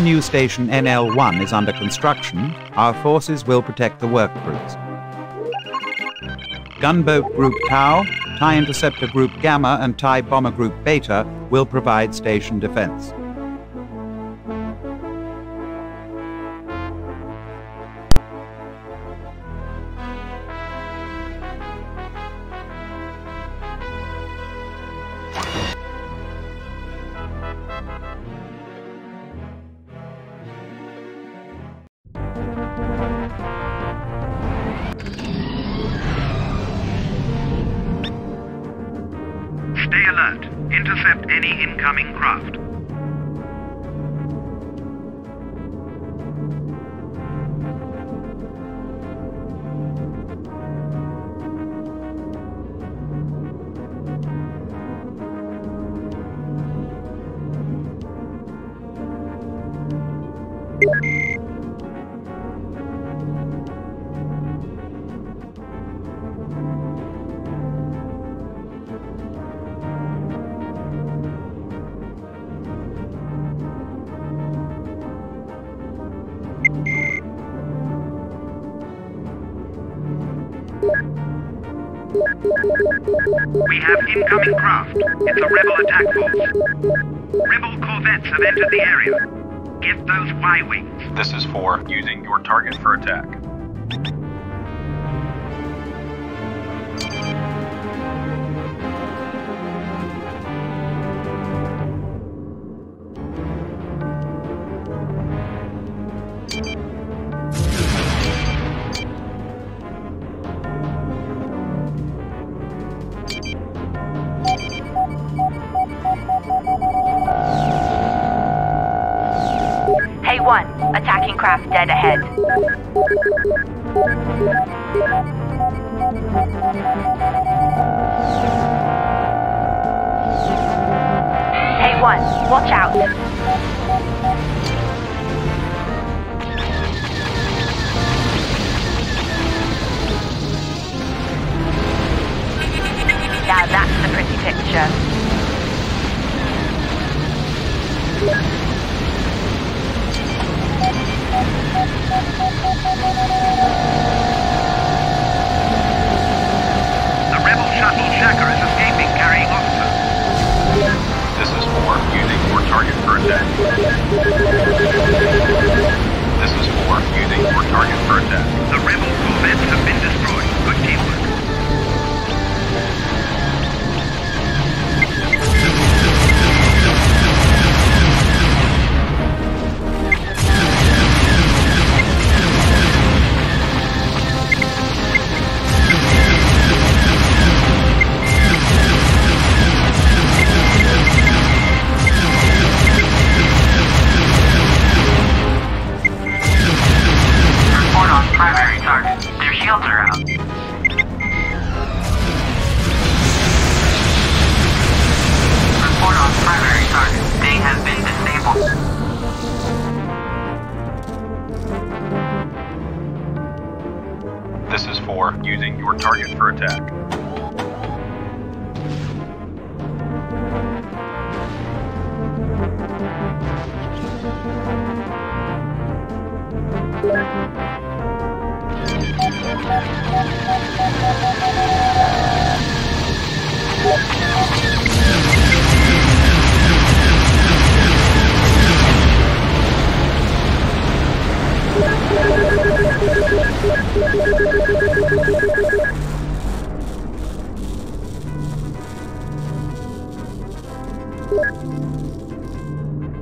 new station NL1 is under construction, our forces will protect the work crews. Gunboat Group Tau, TIE Interceptor Group Gamma and TIE Bomber Group Beta will provide station defense. Alert. Intercept any incoming craft. We have incoming craft. It's a rebel attack force. Rebel corvettes have entered the area. Get those Y-wings. This is for using your target for attack. Attacking craft dead ahead. Hey 1, watch out. Now that's the pretty picture. This is for using your target for attack.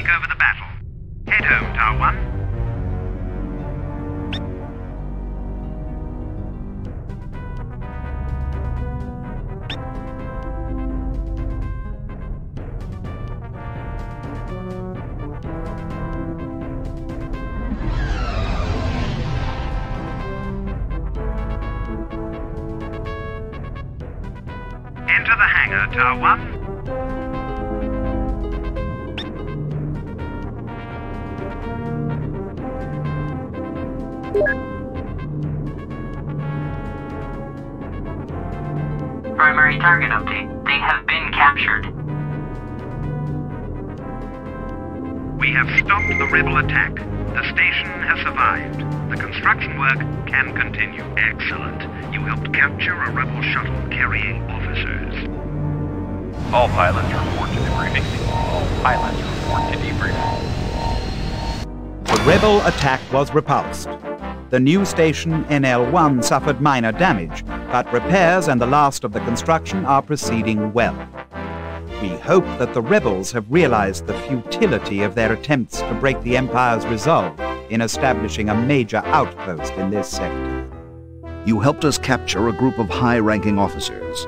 take over the battle. Head home, Tau 1. Enter the hangar, Tau 1. Primary target update. They have been captured. We have stopped the rebel attack. The station has survived. The construction work can continue. Excellent. You helped capture a rebel shuttle carrying officers. All pilots report to debriefing. All pilots report to debriefing. Rebel attack was repulsed. The new station NL1 suffered minor damage, but repairs and the last of the construction are proceeding well. We hope that the rebels have realized the futility of their attempts to break the Empire's resolve in establishing a major outpost in this sector. You helped us capture a group of high ranking officers.